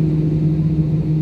何?